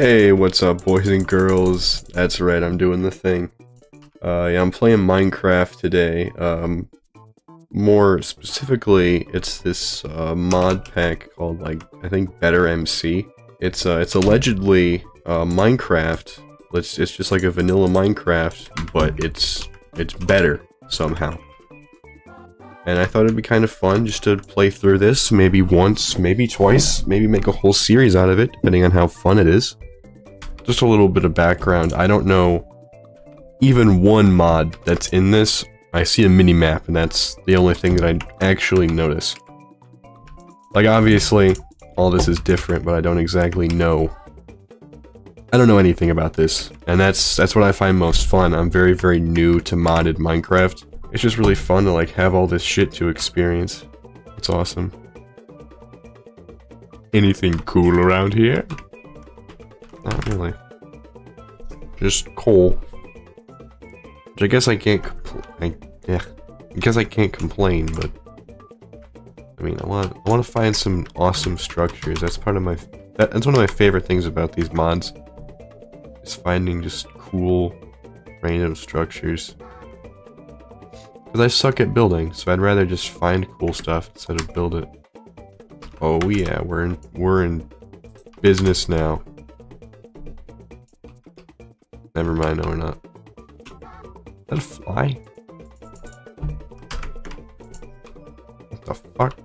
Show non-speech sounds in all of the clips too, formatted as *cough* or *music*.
Hey, what's up, boys and girls? That's right, I'm doing the thing. Uh, yeah, I'm playing Minecraft today. Um, more specifically, it's this uh, mod pack called, like, I think Better MC. It's uh, it's allegedly uh, Minecraft. It's it's just like a vanilla Minecraft, but it's it's better somehow. And I thought it'd be kind of fun just to play through this, maybe once, maybe twice, maybe make a whole series out of it, depending on how fun it is just a little bit of background. I don't know even one mod that's in this. I see a mini map, and that's the only thing that I actually notice. Like, obviously, all this is different, but I don't exactly know. I don't know anything about this, and that's that's what I find most fun. I'm very, very new to modded Minecraft. It's just really fun to, like, have all this shit to experience. It's awesome. Anything cool around here? Not really. Just coal. Which I guess I can't yeah. I guess I can't complain, but I mean, I want I want to find some awesome structures. That's part of my that, that's one of my favorite things about these mods. Is finding just cool random structures. Cuz I suck at building, so I'd rather just find cool stuff instead of build it. Oh yeah, we're in we're in business now. Never mind, no we're not. Is that a fly? What the fuck?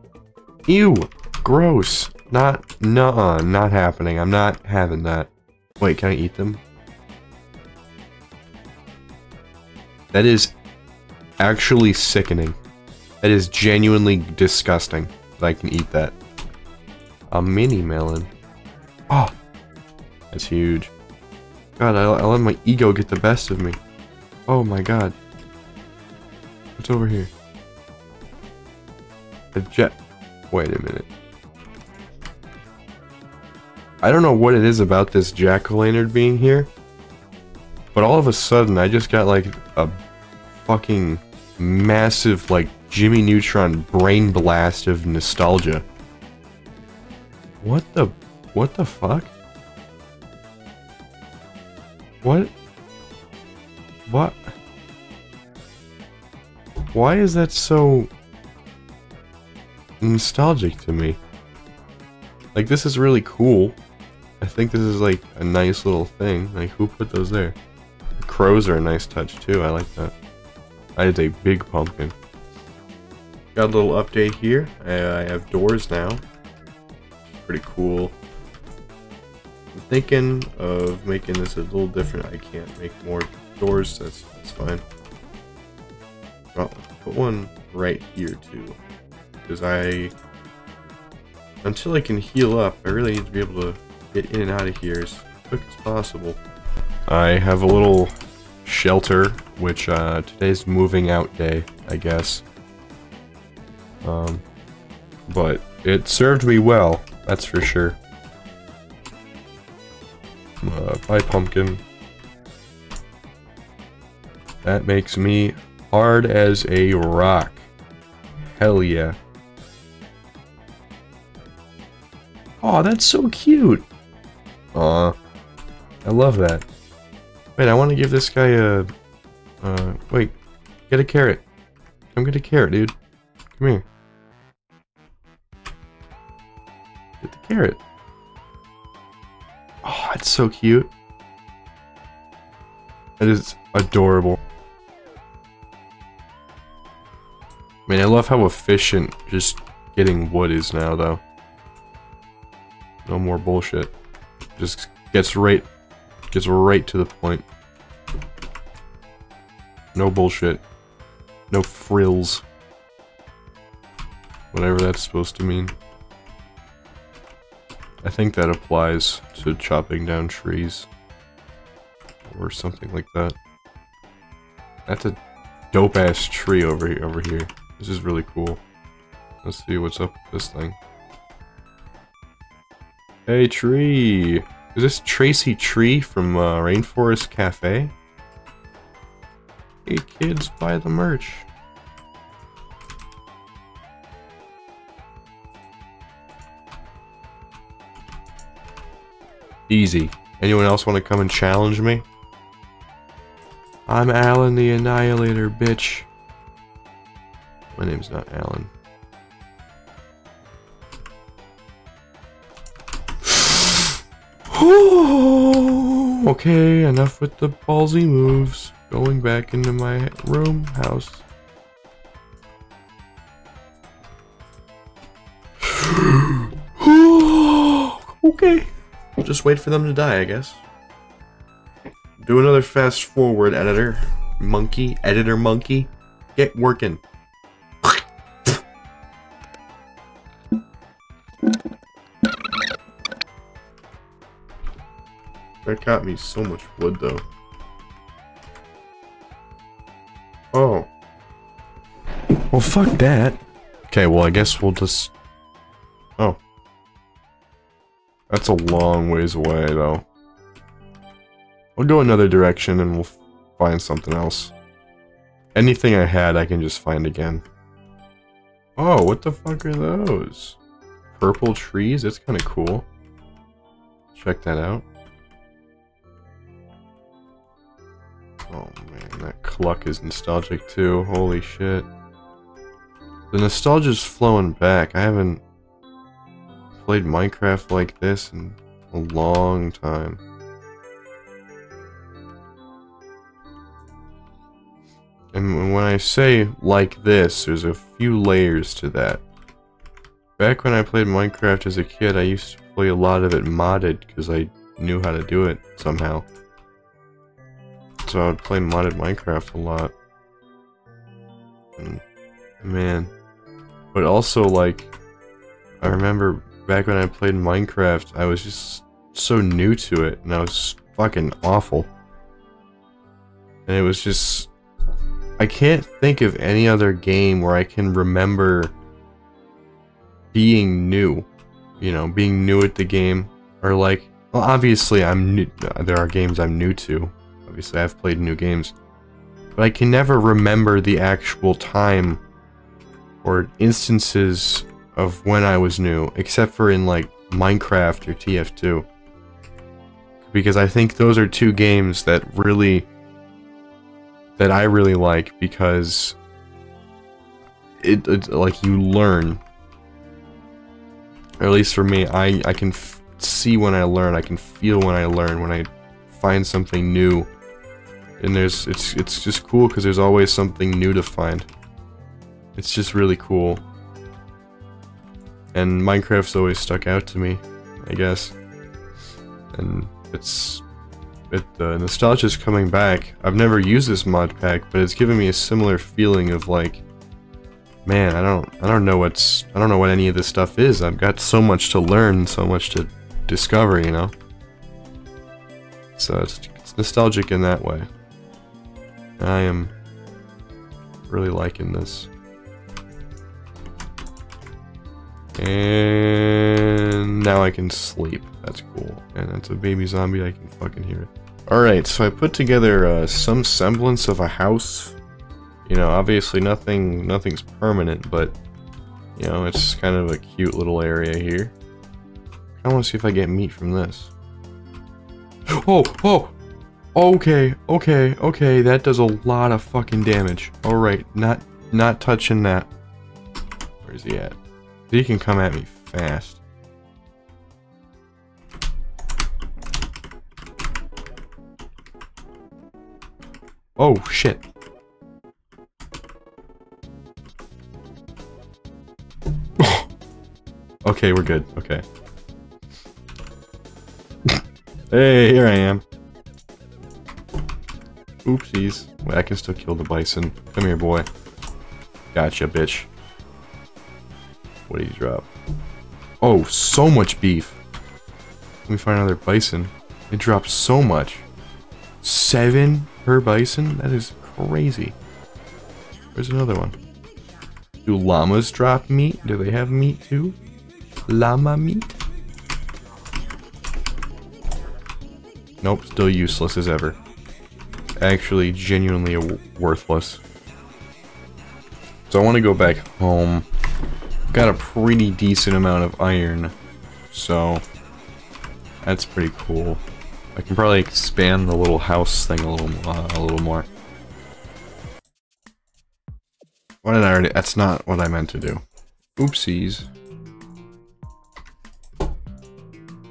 Ew! Gross! Not, nuh-uh, not happening. I'm not having that. Wait, can I eat them? That is actually sickening. That is genuinely disgusting that I can eat that. A mini melon. Oh! That's huge. God, I, I let my ego get the best of me. Oh my god. What's over here? A jet. Wait a minute. I don't know what it is about this jack-o'-lantern being here. But all of a sudden, I just got like a fucking massive, like, Jimmy Neutron brain blast of nostalgia. What the... What the fuck? What? What? Why is that so nostalgic to me? Like, this is really cool. I think this is like a nice little thing. Like, who put those there? The crows are a nice touch too. I like that. That is a big pumpkin. Got a little update here. I have doors now. Pretty cool thinking of making this a little different. I can't make more doors, that's, that's fine. Well, put one right here too. Because I... Until I can heal up, I really need to be able to get in and out of here as quick as possible. I have a little shelter, which uh, today's moving out day, I guess. Um, but it served me well, that's for sure. Uh, bye, pumpkin. That makes me hard as a rock. Hell yeah. Oh, that's so cute. Aw. I love that. Wait, I want to give this guy a... Uh, wait. Get a carrot. Come get a carrot, dude. Come here. Get the carrot. It's so cute. It is adorable. I mean, I love how efficient just getting wood is now, though. No more bullshit. Just gets right, gets right to the point. No bullshit. No frills. Whatever that's supposed to mean. I think that applies to chopping down trees. Or something like that. That's a dope-ass tree over here, over here. This is really cool. Let's see what's up with this thing. Hey, tree! Is this Tracy Tree from uh, Rainforest Cafe? Hey kids, buy the merch. Easy. Anyone else want to come and challenge me? I'm Alan the Annihilator, bitch. My name's not Alan. *sighs* okay, enough with the ballsy moves. Going back into my room, house. *gasps* okay. We'll just wait for them to die, I guess. Do another fast forward, editor. Monkey, editor monkey. Get working. That got me so much wood, though. Oh. Well, fuck that. Okay, well, I guess we'll just... Oh. That's a long ways away, though. We'll go another direction and we'll find something else. Anything I had, I can just find again. Oh, what the fuck are those? Purple trees? That's kind of cool. Check that out. Oh man, that cluck is nostalgic too. Holy shit. The nostalgia's flowing back. I haven't played Minecraft like this in a long time. And when I say like this, there's a few layers to that. Back when I played Minecraft as a kid, I used to play a lot of it modded because I knew how to do it somehow. So I would play modded Minecraft a lot. And man. But also like, I remember back when I played Minecraft, I was just so new to it and I was fucking awful. And it was just I can't think of any other game where I can remember being new. You know, being new at the game. Or like, well obviously I'm new, there are games I'm new to. Obviously I've played new games. But I can never remember the actual time or instances of when I was new, except for in like Minecraft or TF2. Because I think those are two games that really that I really like because it, it like you learn. Or at least for me I I can see when I learn. I can feel when I learn when I find something new. And there's it's it's just cool because there's always something new to find. It's just really cool and Minecraft's always stuck out to me I guess and it's it, uh, nostalgia's coming back. I've never used this mod pack, but it's given me a similar feeling of like, man, I don't, I don't know what's, I don't know what any of this stuff is. I've got so much to learn, so much to discover, you know. So it's, it's nostalgic in that way. I am really liking this. And now I can sleep. That's cool. And that's a baby zombie, I can fucking hear it. Alright, so I put together uh, some semblance of a house. You know, obviously nothing, nothing's permanent, but, you know, it's kind of a cute little area here. I want to see if I get meat from this. *gasps* Oh, oh! Okay, okay, okay, that does a lot of fucking damage. Alright, not, not touching that. Where's he at? He can come at me fast. Oh, shit. *laughs* okay, we're good. Okay. *laughs* hey, here I am. Oopsies. Wait, I can still kill the bison. Come here, boy. Gotcha, bitch. What do you drop? Oh, so much beef. Let me find another bison. It drops so much. Seven per bison? That is crazy. Where's another one? Do llamas drop meat? Do they have meat too? Llama meat? Nope, still useless as ever. Actually, genuinely worthless. So I want to go back home. Got a pretty decent amount of iron, so that's pretty cool. I can probably expand the little house thing a little, uh, a little more. What did I already? That's not what I meant to do. Oopsies.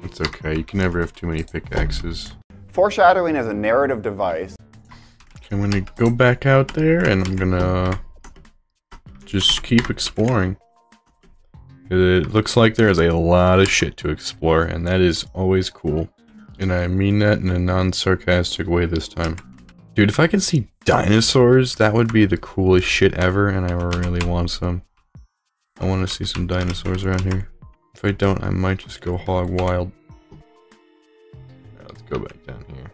It's okay. You can never have too many pickaxes. Foreshadowing is a narrative device. Okay, I'm gonna go back out there and I'm gonna just keep exploring. It looks like there's a lot of shit to explore, and that is always cool. And I mean that in a non-sarcastic way this time. Dude, if I could see dinosaurs, that would be the coolest shit ever, and I really want some. I want to see some dinosaurs around here. If I don't, I might just go hog wild. Right, let's go back down here.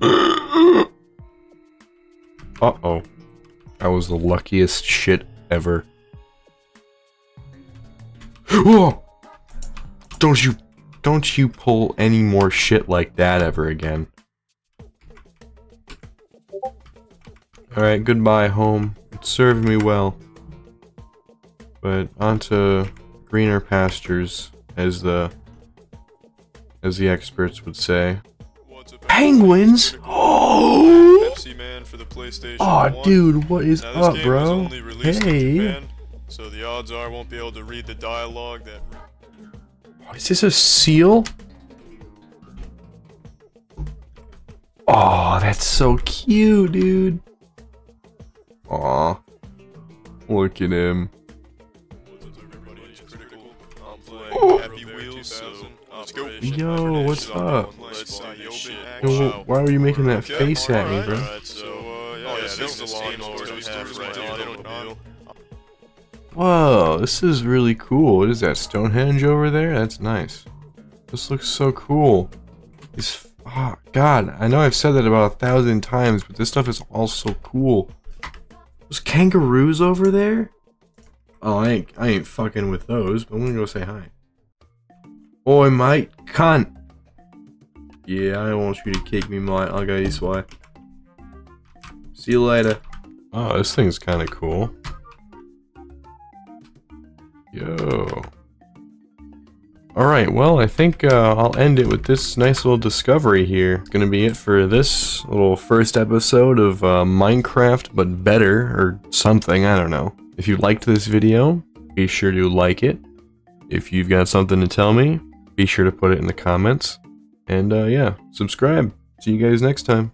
*coughs* Uh-oh. That was the luckiest shit ever. Whoa! Don't you, don't you pull any more shit like that ever again. Alright, goodbye home. It served me well. But onto greener pastures, as the, as the experts would say. Penguins? Oh! Pepsi Man for the PlayStation Aw, 1. dude, what is Now, this up, game was bro? only released in Hey. Japan, so the odds are I won't be able to read the dialogue that Is this a seal? Oh, that's so cute, dude. Aw. Look at him. Let's go. Yo, what's up? Let's see this shit. Yo, why were you making that face at me, bro? uh. Whoa, this is really cool. What is that, Stonehenge over there? That's nice. This looks so cool. This, oh, God, I know I've said that about a thousand times, but this stuff is all so cool. Those kangaroos over there? Oh, I ain't, I ain't fucking with those, but I'm gonna go say hi. Oi, mate, cunt. Yeah, I don't want you to kick me, mate. I'll go this way. See you later. Oh, this thing's kind of cool. Yo. Alright, well, I think uh, I'll end it with this nice little discovery here. Gonna be it for this little first episode of uh, Minecraft, but better, or something, I don't know. If you liked this video, be sure to like it. If you've got something to tell me, be sure to put it in the comments. And uh, yeah, subscribe. See you guys next time.